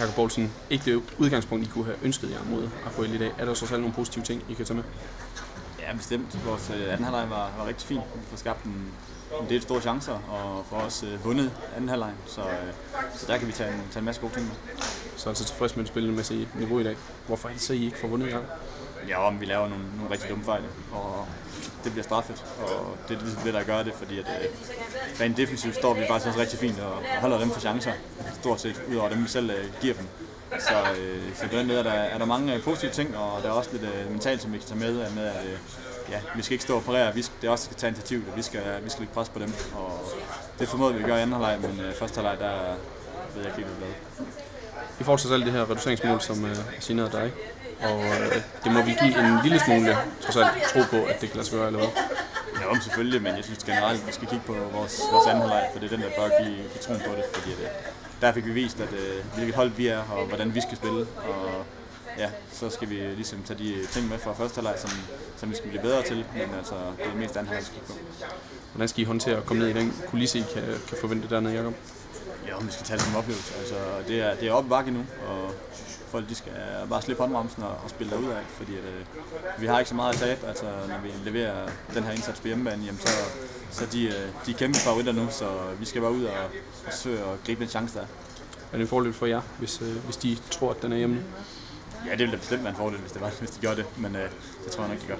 Jakob Poulsen, ikke det udgangspunkt, I kunne have ønsket jer mod Apoel i dag. Er der så selv nogle positive ting, I kan tage med? Ja, bestemt. Vores øh, anden halvleg var, var rigtig fin. Vi får skabt en, en del store chancer, og får også øh, vundet anden halvleg. Så, øh, så der kan vi tage en, tage en masse gode ting med. Så er altså tilfreds med det spillemæssige niveau i dag. Hvorfor er det så, I ikke får vundet, Jakob? Ja, om vi laver nogle, nogle rigtig dumme fejl, og det bliver straffet, og det er ligesom det, der gør det, fordi at, øh, rent defensivt står vi faktisk også rigtig fint og holder dem for chancer, stort set, udover dem, vi selv øh, giver dem. Så, øh, så på den måde er der, er der mange øh, positive ting, og der er også lidt øh, mentalt, som vi kan tage med, øh, med at øh, ja, vi skal ikke stå og parere, vi skal, det er også skal tage initiativ, og vi skal, vi skal lægge pres på dem, og det formåede vi at gøre i anden halvleg, men øh, første halvleg, der ved jeg ikke helt, hvad i forhold til alt det her reduceringsmål, som øh, er signeret dig, og øh, det må vi give en lille smule trods alt tro på, at det kan lade sig gøre, eller hvad? Ja, om selvfølgelig, men jeg synes generelt, at vi skal kigge på vores, vores anden halvleg, for det er den, der bør give, give troen på det, fordi det, der fik vi vist, at øh, hvilket hold vi er, og hvordan vi skal spille, og ja, så skal vi ligesom tage de ting med fra første halvleg, som, som vi skal blive bedre til, men altså, det er det mest anden halvleg, vi skal kigge på. Hvordan skal I håndtere at komme ned i den kulisse, I kan, kan forvente dernede, Jacob? Ja, om vi skal tage det som oplevelse. Altså, det er, det er op i bakke nu, og folk de skal bare slippe håndbremsen og, og spille derud af, fordi at, øh, vi har ikke så meget at tabe. Altså, når vi leverer den her indsats på hjemmebane, jamen, så, så de, øh, de er kæmpe favoritter nu, så vi skal bare ud og, og søge og gribe den chance, der er. Er det en fordel for jer, hvis, øh, hvis de tror, at den er hjemme? Ja, det ville da bestemt være en fordel, hvis, det var, hvis de gør det, men øh, det tror jeg nok, de gør.